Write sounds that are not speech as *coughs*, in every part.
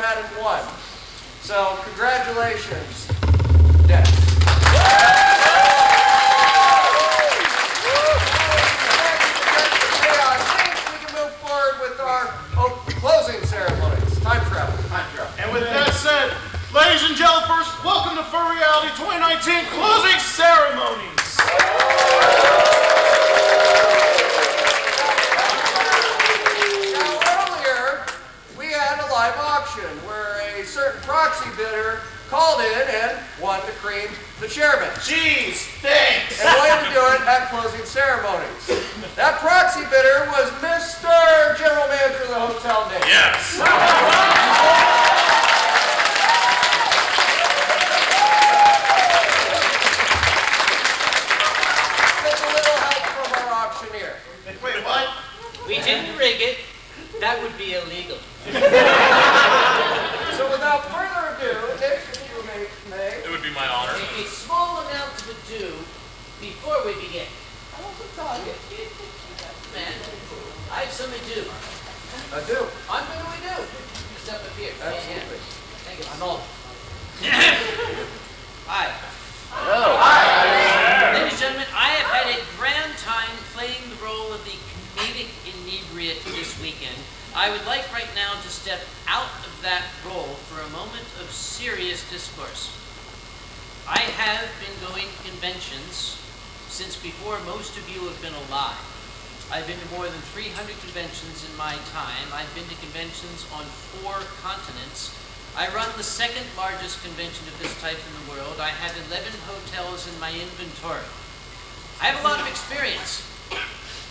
hadn't won. So congratulations. And said, ladies and gentlemen, first, welcome to Fur Reality 2019 closing ceremonies. Now, earlier, we had a live auction where a certain proxy bidder called in and won to cream the chairman. Jeez, thanks. and wanted to do it at closing ceremonies. That proxy bidder was Mr. General Manager of the Hotel Nation. Yes. With a little help from our auctioneer. Wait, what? We didn't rig it. That would be illegal. *laughs* So without further ado, Nick, if you may, may. It would be my honor. A, a small amount to do before we begin. Man, I have something to do. Adieu. I'm going to do. Step up here. Absolutely. Thank you. I'm old. *coughs* Hi. Ladies and gentlemen, I have had a grand time playing the role of the comedic inebriate this weekend. I would like right now to step out of that role for a moment of serious discourse. I have been going to conventions since before most of you have been alive. I've been to more than 300 conventions in my time. I've been to conventions on four continents. I run the second largest convention of this type in the world. I have 11 hotels in my inventory. I have a lot of experience.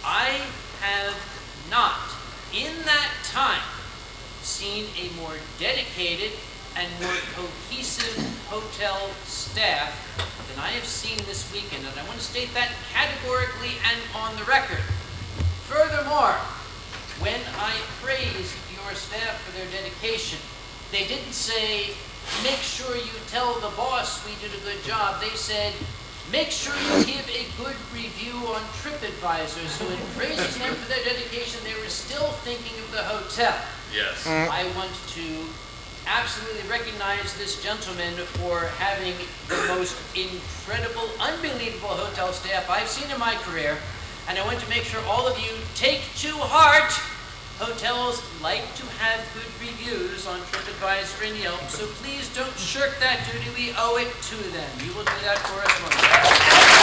I have not, in that time, seen a more dedicated and more cohesive hotel staff than I have seen this weekend, and I want to state that categorically and on the record. Furthermore, when I praised your staff for their dedication, they didn't say, make sure you tell the boss we did a good job. They said, make sure you give a good review on TripAdvisor. So in praising them for their dedication, they were still thinking of the hotel. Yes. Mm. I want to absolutely recognize this gentleman for having the most incredible, unbelievable hotel staff I've seen in my career. And I want to make sure all of you take to heart hotels like to have good reviews on TripAdvisor and Yelp, so please don't shirk that duty. We owe it to them. You will do that for us, won't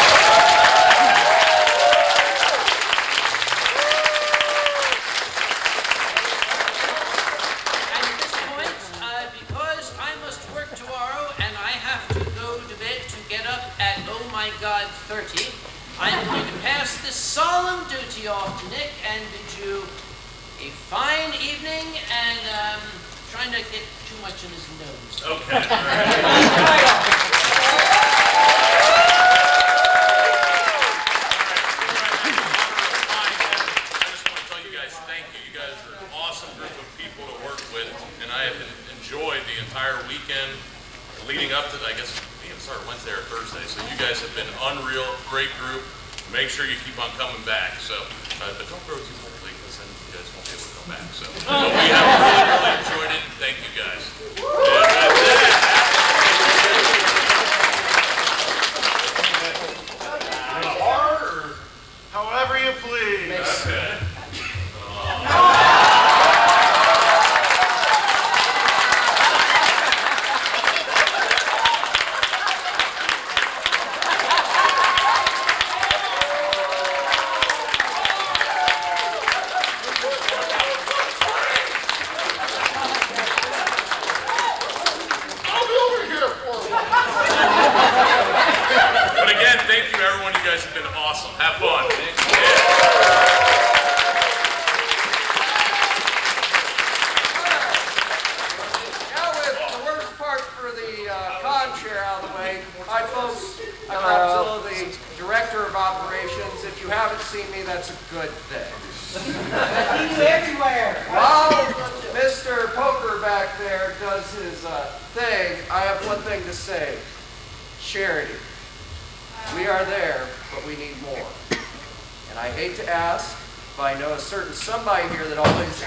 30, I am going to pass this solemn duty off to Nick and bid you a fine evening and um, trying to get too much in his nose. Okay. *laughs* I just want to tell you guys thank you. You guys are an awesome group of people to work with, and I have enjoyed the entire weekend leading up to, I guess, been unreal, great group. Make sure you keep on coming back, so, uh, but don't grow too quickly, because then you guys won't be able to come back, so *laughs* really, really enjoyed it, and thank you guys. And that's it. Hard or however you please. Okay. I'll be over here for you. But again, thank you, everyone. You guys have been awesome. Have fun. Now with the worst part for the uh, con chair out of the way, hi folks, I'm Rob Zillow, the Director of Operations. If you haven't seen me, that's a good thing. everywhere. While Mr. Poker back there does his uh, thing, I have one thing to say. Charity. We are there, but we need more. And I hate to ask, but I know a certain somebody here that always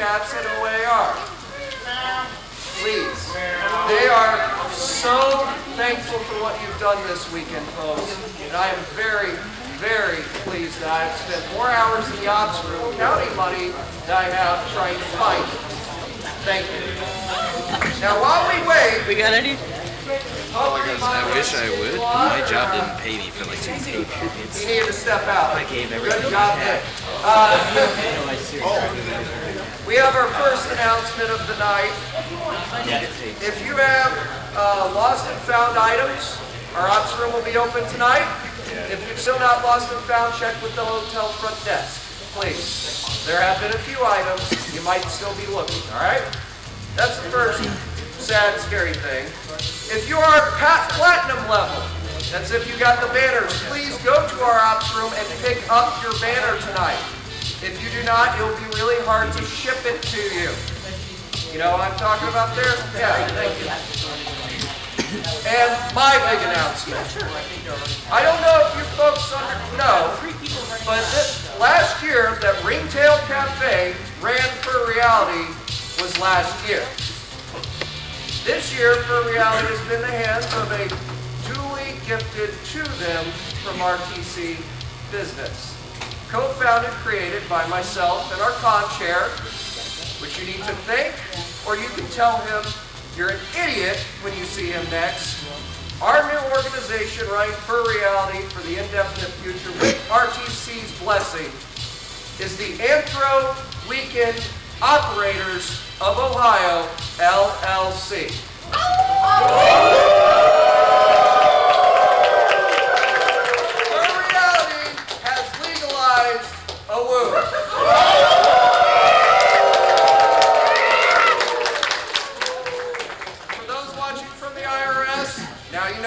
cats in OAR. Please. They are so thankful for what you've done this weekend, folks. And I am very, very pleased that I've spent more hours in the ops room counting money than I have trying to find it. Thank you. Now, while we wait, We got any? I wish I would, but my job didn't pay me for like two pay periods. You needed to step out. I gave Good job, I Nick. had. Uh, *laughs* we have our first announcement of the night. If you have uh, lost and found items, our ops room will be open tonight. If you've still not lost and found, check with the hotel front desk, please. There have been a few items. You might still be looking, all right? That's the first sad, scary thing. If you are pat platinum level, that's if you got the banners, please go to our ops room and pick up your banner tonight. If you do not, it'll be really hard to ship it to you. You know what I'm talking about there? Yeah, thank you. And my big announcement. I don't know if you folks under, know, but this, last year, that Ringtail Cafe ran Fur Reality was last year. This year, Fur Reality has been the hands of a duly gifted to them from RTC business. Co-founded, created by myself and our con chair, which you need to thank, or you can tell him you're an idiot when you see him next. Our new organization, right Fur Reality for the indefinite future, with RTC's blessing, is the Anthro Weekend Operators of Ohio, LLC.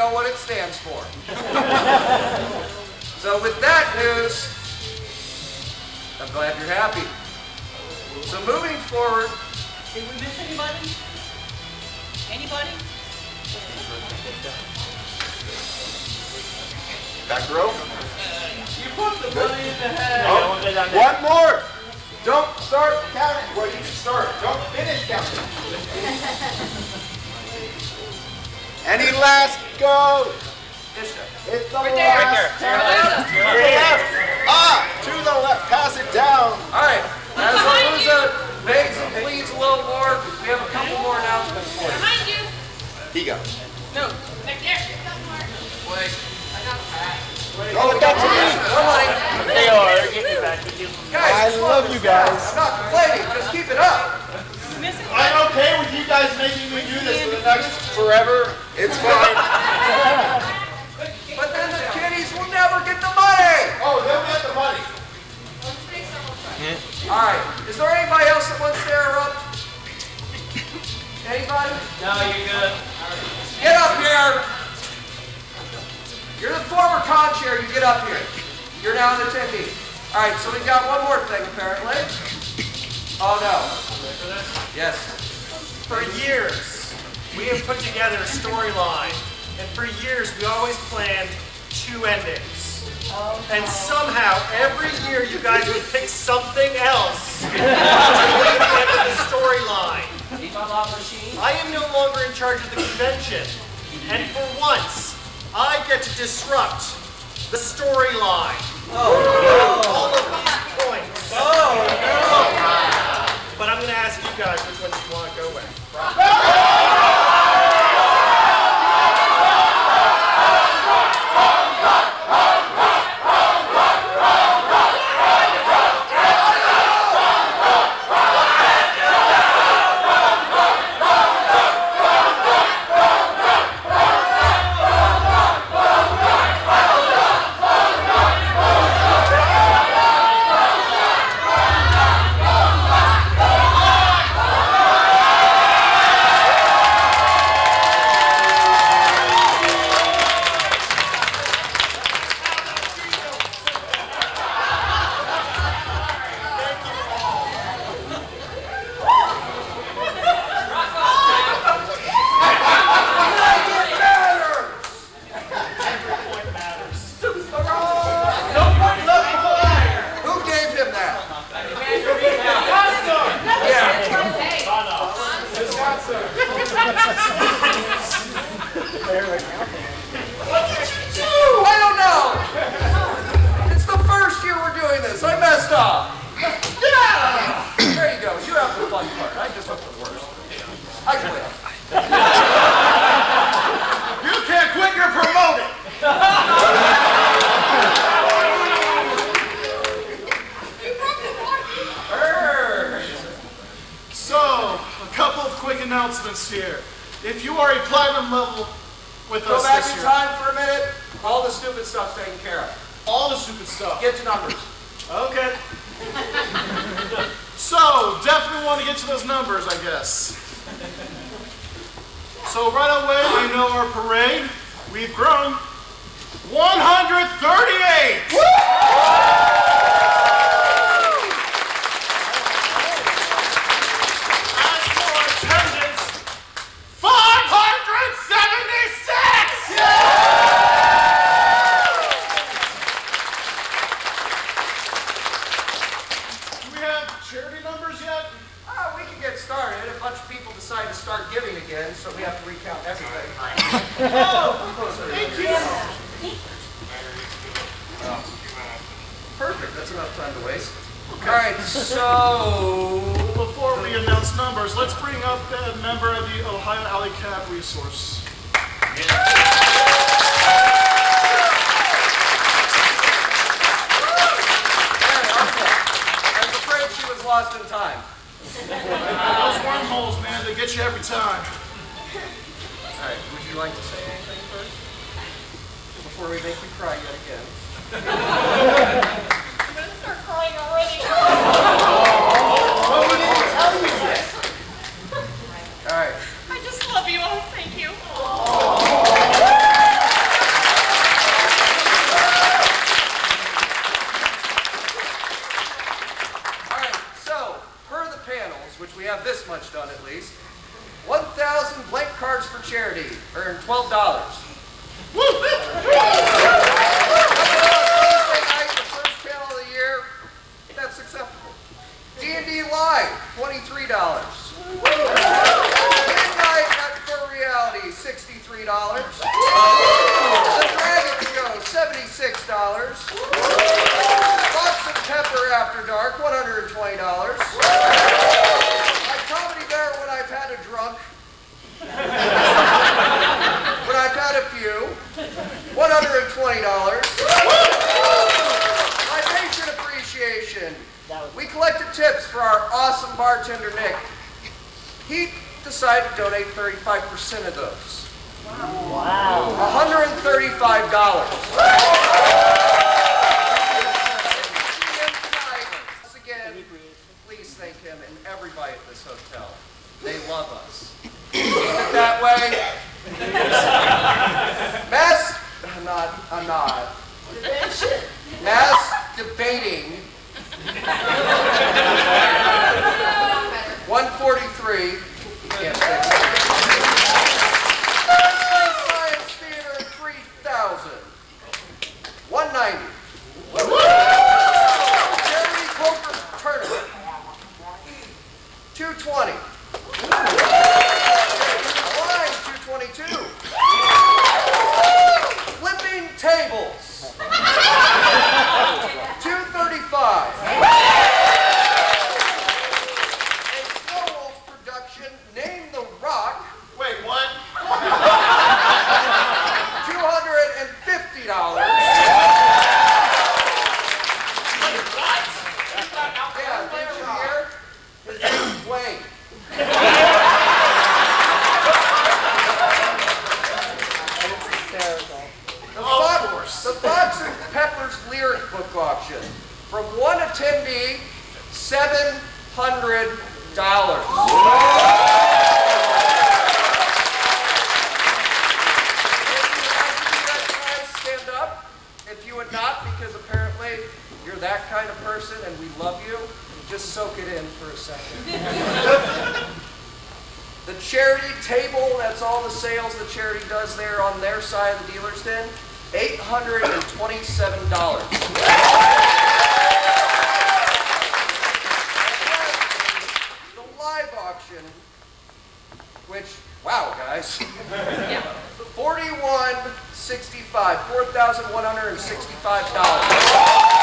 Know what it stands for. *laughs* So with that news, I'm glad you're happy. So moving forward, Did we miss anybody? Anybody? Back row. You put the money in the hat. Oh, one more. Don't start counting. Well, you can start. Don't finish counting. *laughs* Any last go? Bishop. It's the last count. Left. Ah, to the left. Pass it down. All right, as Aluza begs and pleads a little more, we have a couple more announcements for you. Behind you. He goes. No. Right there. Throw it back to me. More money. They are. They're back. Guys, I love you guys. I'm not complaining, just keep it up. I'm okay with you guys making me do this for the next forever. It's fine. But then the kiddies will never get the money. Oh, they'll get the money. All right, is there anybody else that wants to interrupt? Anybody? No, you're good. Get up here. You're the former con chair, you get up here. You're now an attendee. All right, so we've got one more thing apparently. Oh no. Yes. For years, we have put together a storyline, and for years we always planned two endings. And somehow, every year you guys would pick something else to the storyline. I am no longer in charge of the convention, and for once, I get to disrupt the storyline. Oh! All of these points. Oh, But I'm going to ask you guys which ones you want to go with. *laughs* our parade, we've grown 138! Woo! Thank you. Perfect. That's enough time to waste. Okay. All right, so before we announce numbers, let's bring up a member of the Ohio Alley Cat Resource. Yeah. lost in time. *laughs* Those wormholes, man, they get you every time. *laughs* All right, would you like to before we make you cry yet again. I'm going to start crying already. Oh, all right. I just love you. Thank you. All right, so per the panels, which we have this much done at least, 1,000 blank cards for charity earn $12. second. *laughs* the charity table, that's all the sales the charity does there on their side of the dealer's den, $827. *laughs* auction, which, wow, guys. *laughs* 4165 $4,165.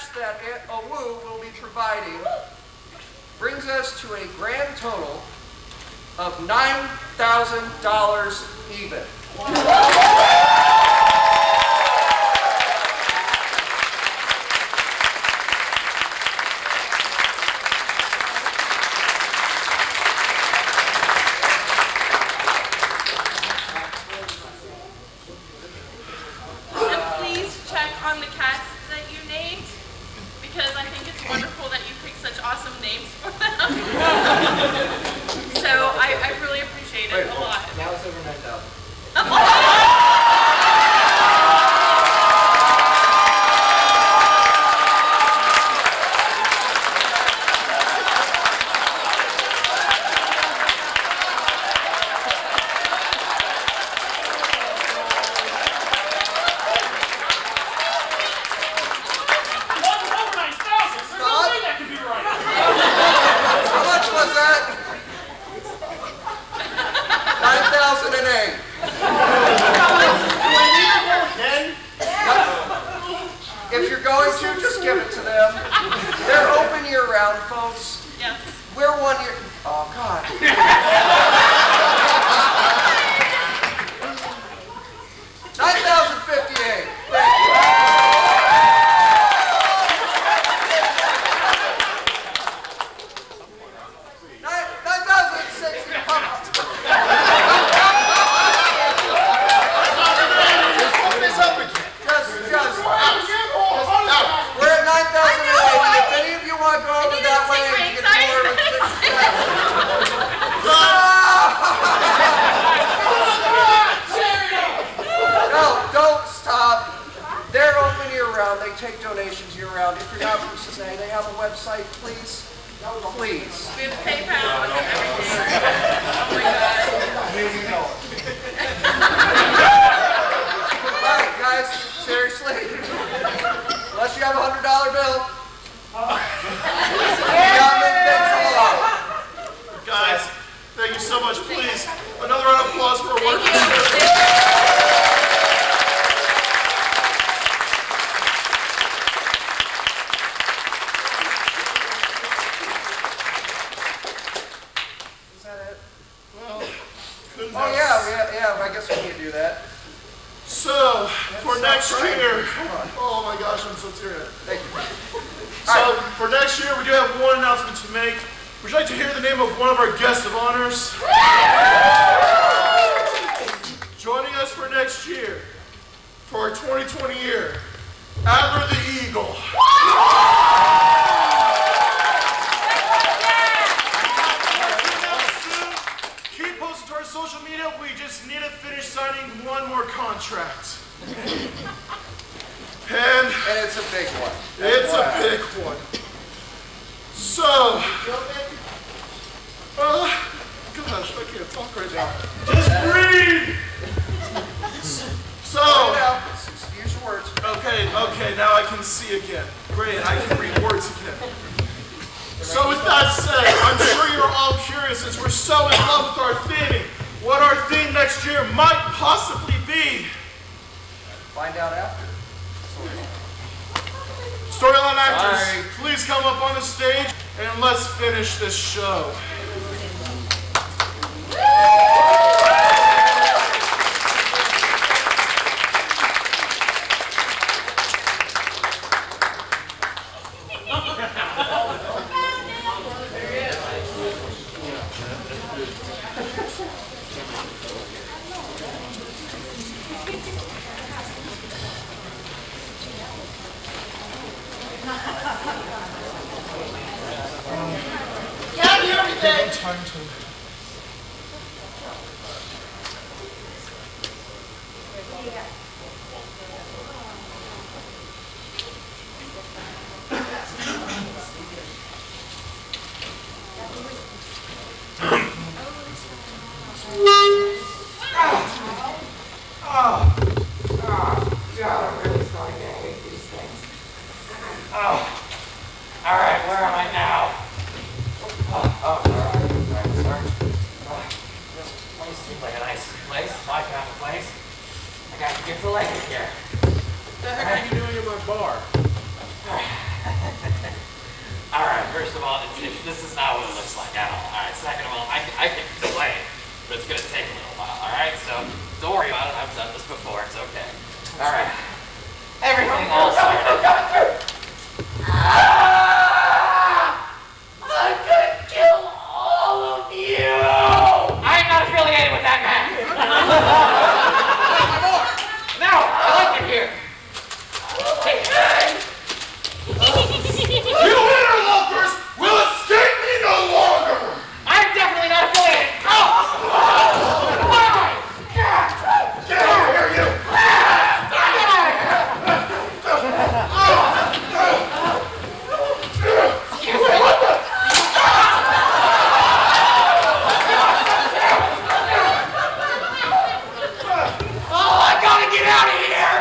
match that AWU will be providing brings us to a grand total of $9,000 even. Wow. Find out after. Storyline actors, please come up on the stage and let's finish this show. I got to get the leg in here. What the heck are you doing in my bar? *laughs* All right, first of all, it's, it's, this is not what it looks like at all. All right, second of all, I, can- I can play, but it's going to take a little while. All right, so don't worry about it. I've done this before. It's okay. All right. Everything all *laughs* started. Ah! I'm gonna kill all of you! I'm not affiliated with that man! no, I like it here. Hey, You interlopers will escape me no longer! I'm definitely not affiliated. Oh! Why? Get over here, you! Oh, I gotta get out of here!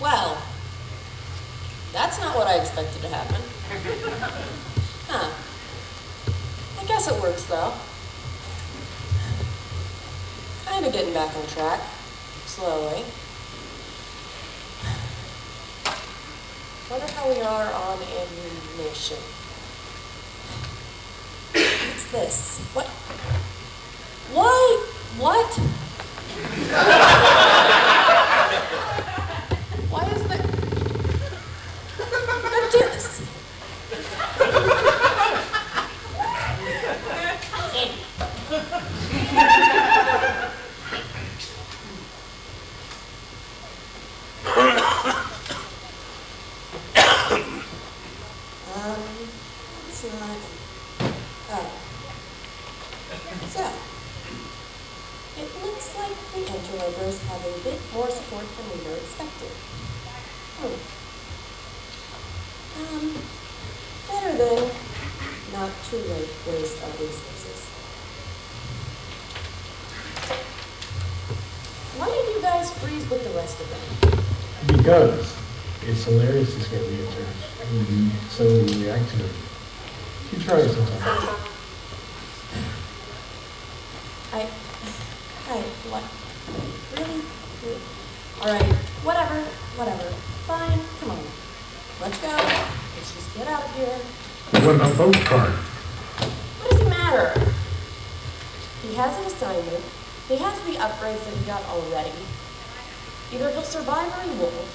Well, that's not what I expected to happen. Huh. I guess it works though. Kind of getting back on track, slowly. Wonder how we are on ammunition. What's this? What? Why? What? *laughs* Why is that? I'm gonna do this. um, it's not. Oh. So, it looks like the interlopers have a bit more support than we were expecting. Hmm. Um, better than not too late waste our resources. Why did you guys freeze with the rest of them? Because it's hilarious to scare the answers and so we react to them. Keep trying sometime. I, I, what? Really? Really? All right, whatever, whatever. Fine, come on. Let's go. Let's just get out of here. What about both card? What does it matter? He has an assignment. He has the upgrades that he got already. Either he'll survive or he won't.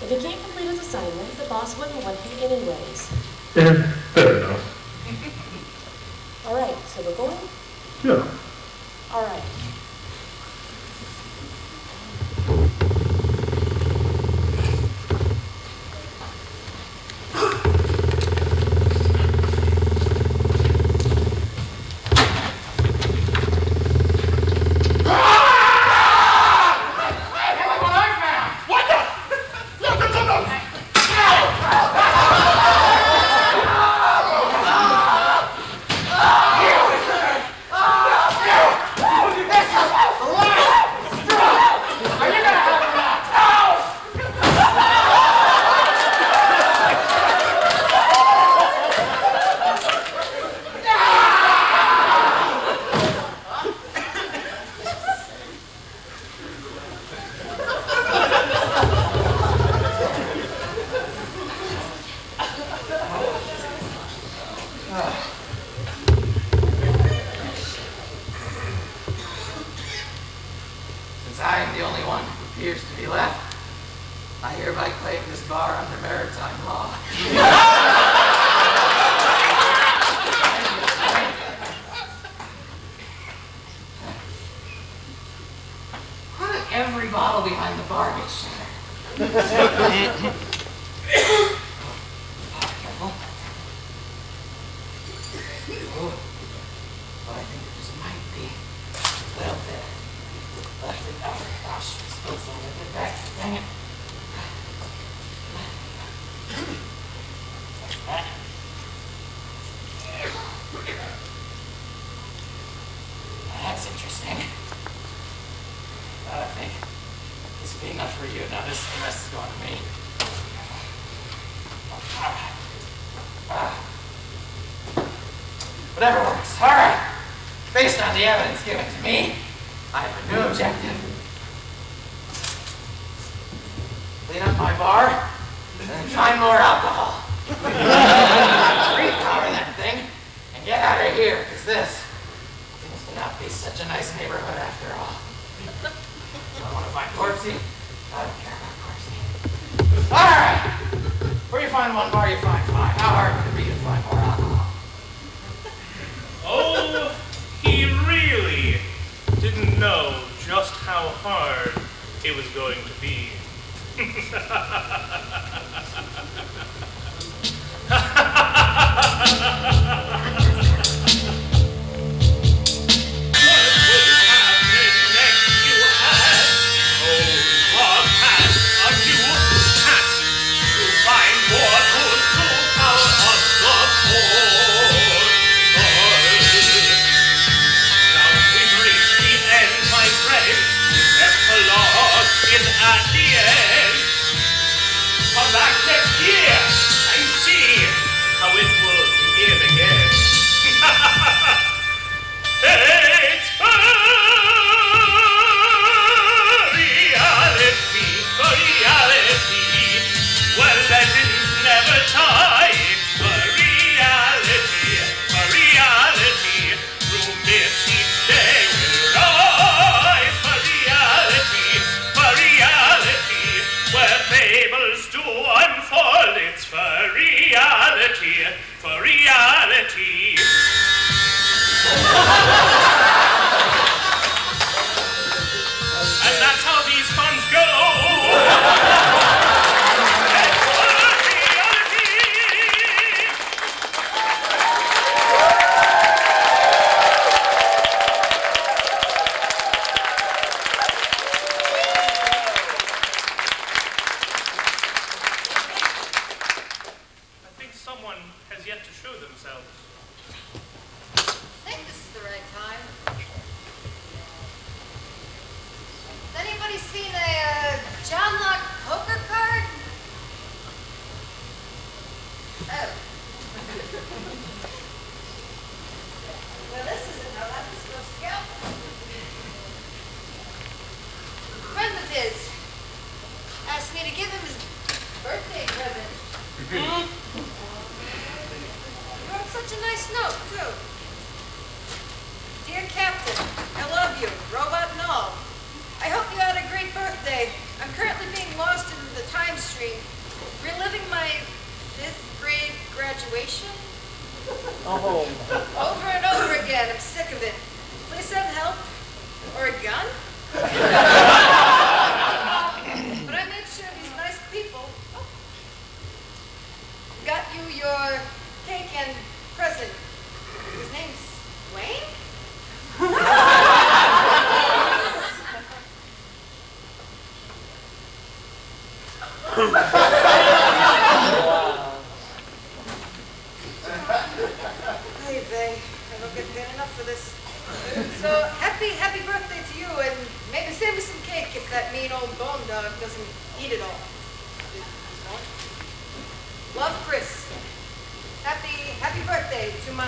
If he can't complete his assignment, the boss wouldn't want him anyways. Yeah, fair enough. All right, so we're going? Yeah. Whatever works. All right. Based on the evidence given to me, I have a new objective. Clean up my bar and find more alcohol. Repower that thing and get out of here, because this seems to not be such a nice neighborhood after all. I want to find Corpsey. I don't care about Corpsey. All right. Where you find one bar, you find five. How hard would it be to find more alcohol? Oh, he really didn't know just how hard it was going to be. *laughs*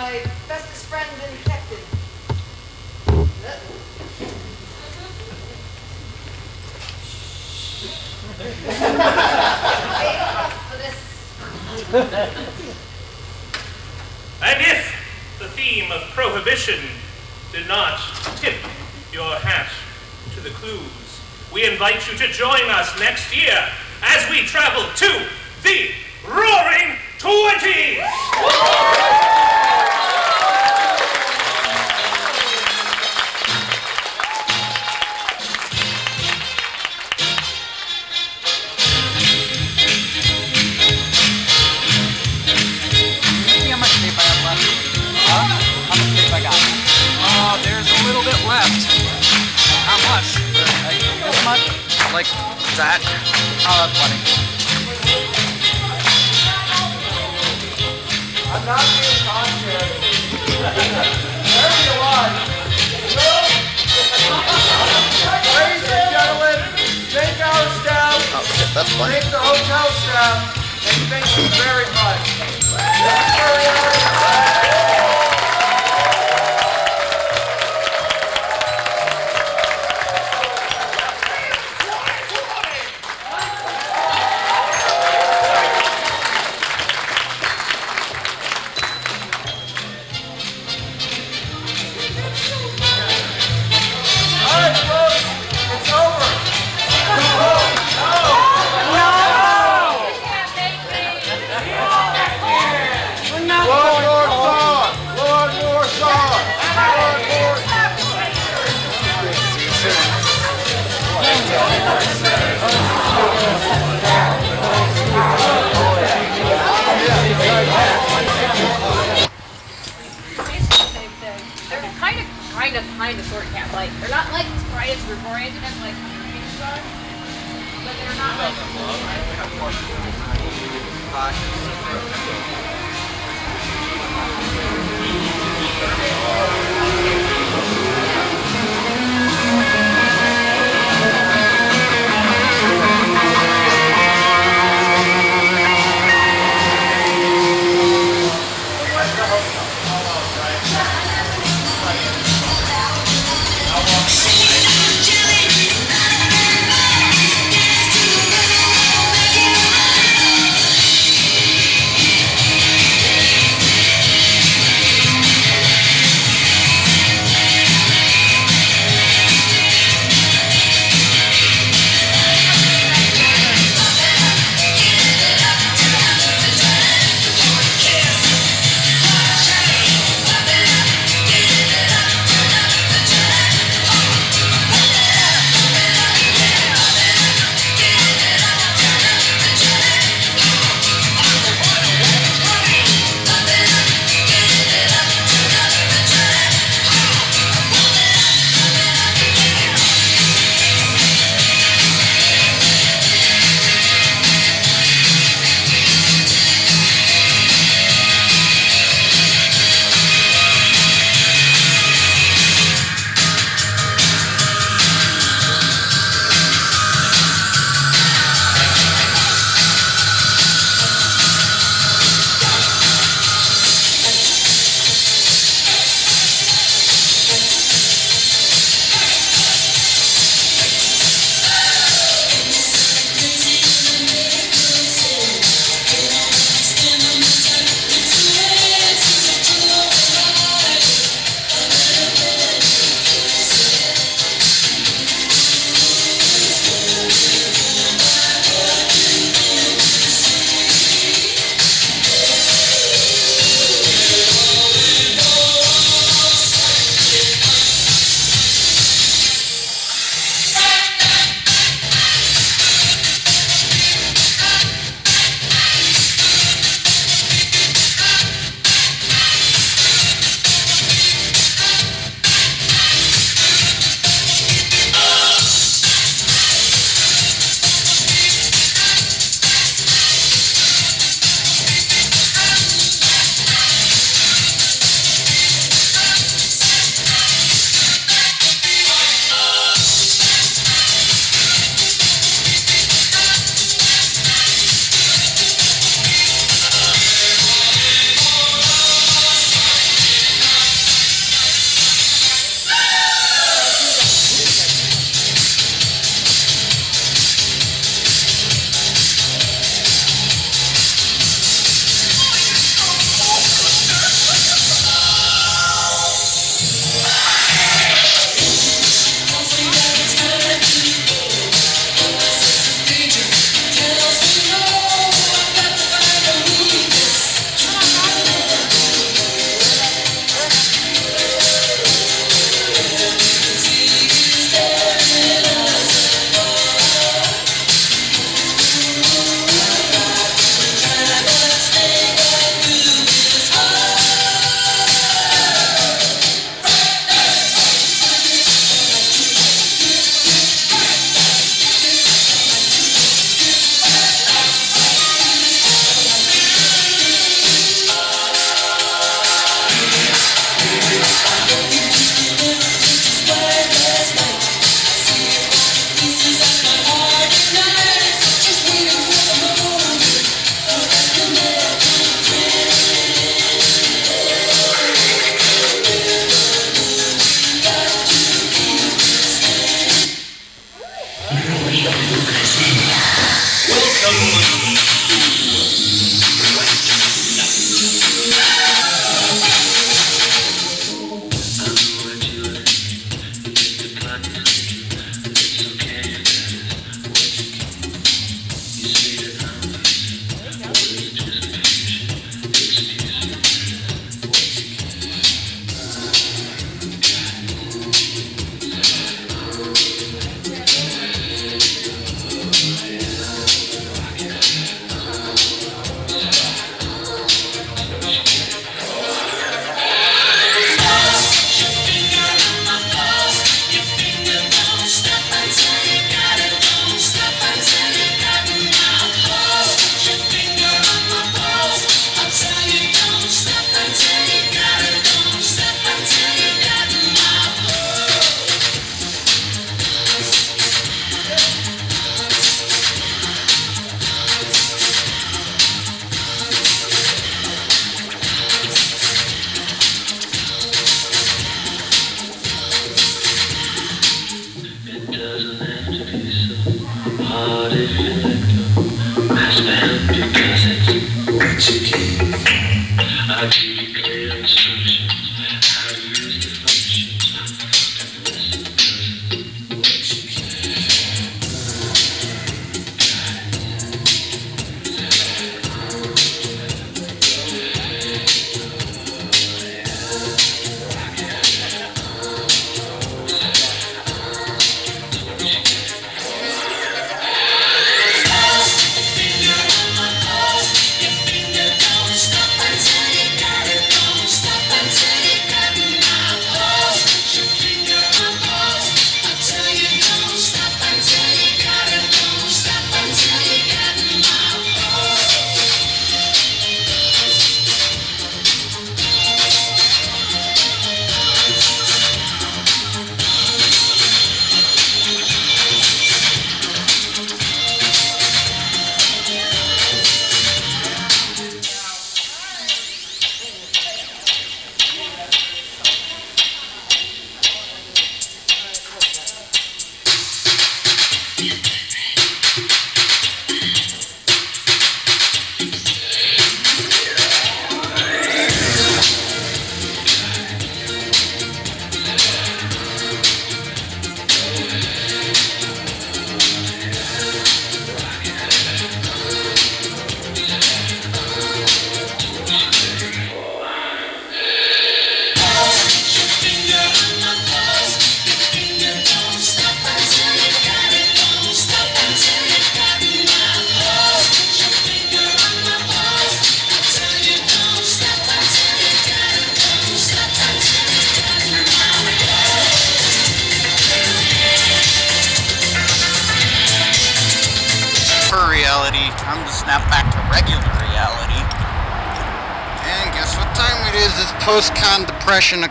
my bestest friend enough for. And if the theme of prohibition did not tip your hat to the clues, we invite you to join us next year as we travel to the Roaring Twenties! Like that? Oh, that's plenty. I'm not being contrary. Wherever you are. Ladies and gentlemen, thank our staff. Oh, shit, that's funny. Thank the hotel staff. And thank you very much. This is where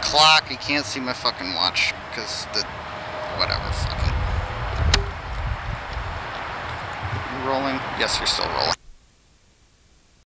o'clock. You can't see my fucking watch because the